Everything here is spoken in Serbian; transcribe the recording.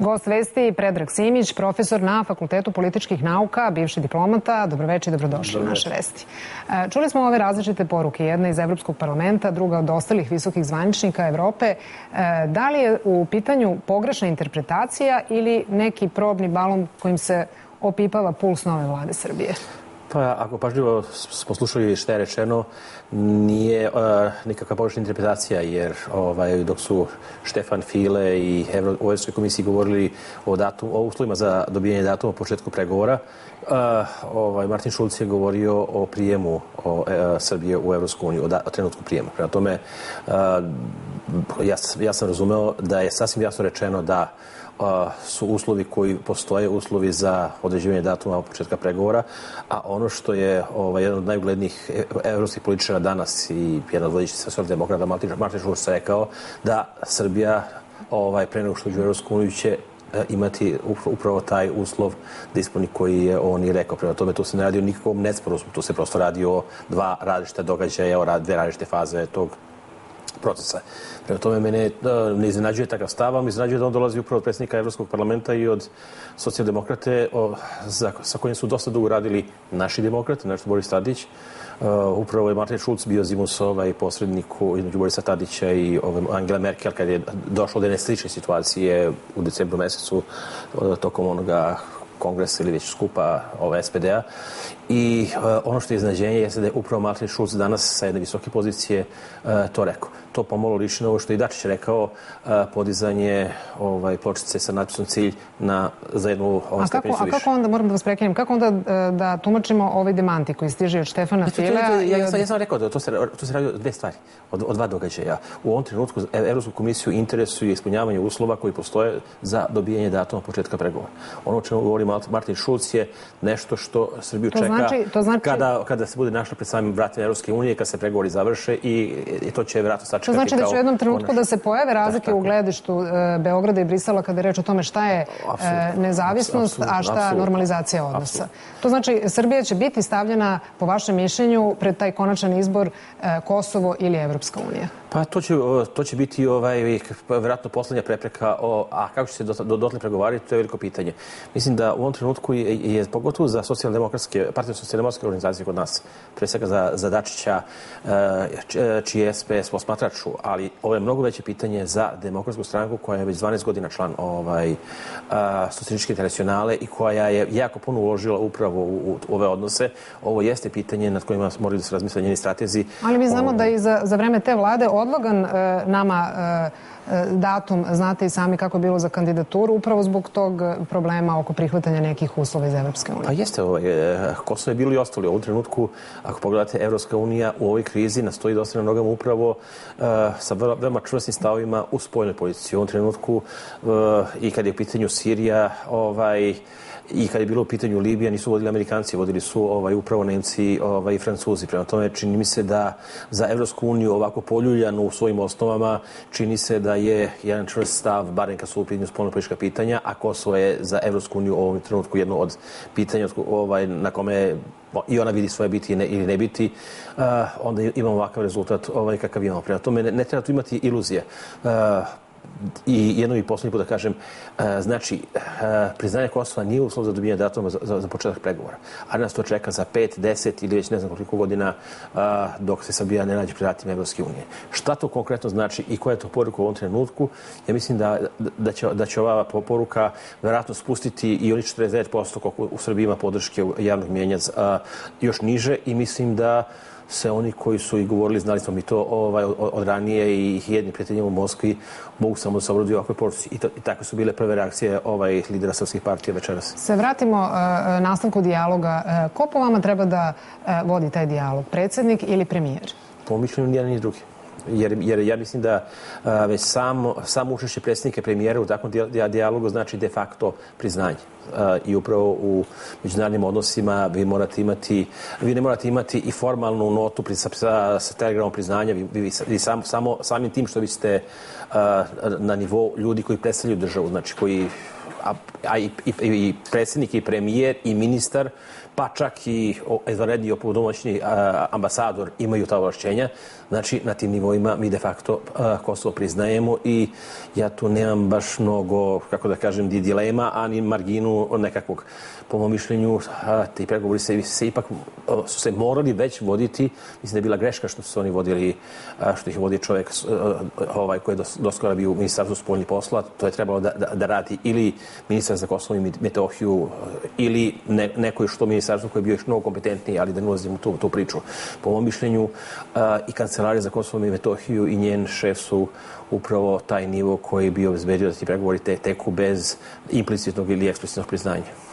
Gost vesti Predrag Simić, profesor na Fakultetu političkih nauka, bivši diplomata. Dobroveče i dobrodošli u naše vesti. E, čuli smo ove različite poruke, jedna iz Evropskog parlamenta, druga od ostalih visokih zvaničnika Evrope. E, da li je u pitanju pogrešna interpretacija ili neki probni balon kojim se opipava puls nove vlade Srbije? Pa ako pažljivo smo slušali šta je rečeno, nije uh, nikakva pogrešna interpretacija, jer ovaj, dok su Štefan File i Evro, komisiji govorili o, datum, o uslovima za dobijanje datuma u početku pregovora, uh, ovaj, Martin Šulc je govorio o prijemu o, uh, Srbije u Evropsku uniju, o, da, o trenutku prijema. Prema tome, ja, ja sam razumeo da je sasvim jasno rečeno da su uslovi koji postoje, uslovi za određivanje datuma početka pregovora, a ono što je ovaj, jedan od najuglednijih e, evropskih političara danas i jedan od vodećih socijaldemokrata Martin, Šulc rekao da Srbija ovaj, pre nego što uđe u Evropsku uniju će e, imati upravo taj uslov da ispuni koji je on i rekao. Prema tome, tu se ne radi o nikakvom nesporazum, tu se prosto radi o dva različite događaja, o dve različite faze tog procesa. Prema tome, mene ne iznenađuje takav stav, ali iznenađuje da on dolazi upravo od predsjednika Evropskog parlamenta i od socijaldemokrate, sa kojim su dosta dugo radili naši demokrate, nešto Boris Tadić. Uh, upravo je Martin Schulz bio Zimus ovaj, posredniku između Borisa Tadića i Angela Merkel kad je došlo do jedne situacije u decembru mesecu tokom onoga kongresa ili već skupa ove SPD-a. I uh, ono što je iznađenje jeste da je upravo Martin Schulz danas sa jedne visoke pozicije uh, to rekao. To pomalo liči na ovo što je i Dačić rekao, uh, podizanje ovaj, pločice sa natpisom cilj na, za jednu ovaj, a kako, a kako onda, moram da vas prekinem, kako onda da tumačimo ovaj demanti koji stiže od Štefana Filea? Ja, ja, ja, sam, ja sam rekao da to se, to se radi o dve stvari, od, od dva događaja. U ovom trenutku Evropsku komisiju interesuje ispunjavanje uslova koji postoje za dobijanje datuma početka pregovora. Ono o čemu govori Martin Schulz je nešto što Srbiju čeka znači, to znači... kada, kada se bude našla pred samim vratima Evropske unije, kad se pregovori završe i, i to će vratno sačekati. To znači da će u jednom trenutku da se pojave razlike u gledištu e, Beograda i Brisela kada je reč o tome šta je e, nezavisnost, a šta absolutno, normalizacija odnosa. Absolutno. To znači Srbija će biti stavljena, po vašem mišljenju, pred taj konačan izbor e, Kosovo ili Evropska unija? Pa to će, to će biti ovaj, vjerojatno poslednja prepreka, o, a kako će se do, do, dotle pregovarati, to je veliko pitanje. Mislim da u ovom trenutku je, je pogotovo za socijaldemokratske, partije socijaldemokratske organizacije kod nas, pre svega za, za Dačića, e, čiji je SPS posmatraču, ali ovo je mnogo veće pitanje za demokratsku stranku koja je već 12 godina član ovaj, socijalističke internacionale i koja je jako puno uložila upravo u, u ove odnose. Ovo jeste pitanje nad kojima moraju da se razmisle njeni stratezi. Ali mi znamo o, da i za, za vreme te vlade odlogan e, nama e, e, datum, znate i sami kako je bilo za kandidaturu, upravo zbog tog problema oko prihvatanja nekih uslova iz Evropske unije. Pa jeste, ovaj, Kosovo je bilo i ostali. U ovom trenutku, ako pogledate, Evropska unija u ovoj krizi nastoji dosta na nogama upravo uh, sa veoma čvrstnim stavima u spoljnoj policiji. U ovom trenutku uh, i kad je u pitanju Sirija, ovaj, i kad je bilo u pitanju Libija nisu vodili Amerikanci, vodili su ovaj, upravo Nemci ovaj, i Francuzi. Prema tome čini mi se da za Evropsku uniju ovako poljuljanu u svojim osnovama čini se da je jedan čvrst stav, barem kad su u pitanju spolnopolitička pitanja, a Kosovo je za Evropsku uniju u ovom trenutku jedno od pitanja ovaj, na kome i ona vidi svoje biti ili ne biti, uh, onda imamo ovakav rezultat ovaj, kakav imamo. Prema tome ne, ne treba tu imati iluzije. Uh, i jednom i poslednji put da kažem, e, znači, e, priznanje Kosova nije uslov za dobijanje datuma za, za, za početak pregovora. A nas to čeka za 5, 10 ili već ne znam koliko godina e, dok se Srbija ne nađe pred vratima Evropske unije. Šta to konkretno znači i koja je to poruka u ovom trenutku? Ja mislim da, da, će, da će ova poruka verovatno spustiti i oni 49% koliko u Srbiji ima podrške javnog mijenja još niže i mislim da se oni koji su i govorili, znali smo mi to ovaj, od ranije i jedni prijateljima u Moskvi mogu samo da se obraduju ovakve poruci. I, I tako su bile prve reakcije ovaj, lidera srpskih partija večeras. Se vratimo uh, nastavku dijaloga. Uh, ko po vama treba da uh, vodi taj dijalog? Predsednik ili premijer? Po mišljenju nijedan ni drugi jer, jer ja mislim da a, već samo, samo učešće predsjednika premijera u takvom dijalogu znači de facto priznanje. A, I upravo u međunarodnim odnosima vi morate imati, vi ne morate imati i formalnu notu pri, sa, sa, telegramom priznanja, vi, vi, vi sam, samo, samim tim što vi ste a, na nivou ljudi koji predstavljaju državu, znači koji a, a i, i, i predsjednik i premijer i ministar pa čak i izvanredni opodomoćni ambasador imaju ta ovlašćenja. Znači, na tim nivoima mi de facto Kosovo priznajemo i ja tu nemam baš mnogo, kako da kažem, dilema, ani marginu nekakvog. Po mom mišljenju, ti pregovori se, se ipak su se morali već voditi. Mislim da je bila greška što su oni vodili, što ih vodi čovjek ovaj, koji je doskora bio u ministarstvu spoljnih posla. To je trebalo da, da, da radi ili ministar za Kosovo i Metohiju ili ne, neko što ministarstvo koji je bio još mnogo kompetentniji, ali da ne ulazim u tu, tu priču. Po mom mišljenju i kancelarija za Kosovo i Metohiju i njen šef su upravo taj nivo koji bi obezbedio da ti pregovori te, teku bez implicitnog ili eksplicitnog priznanja.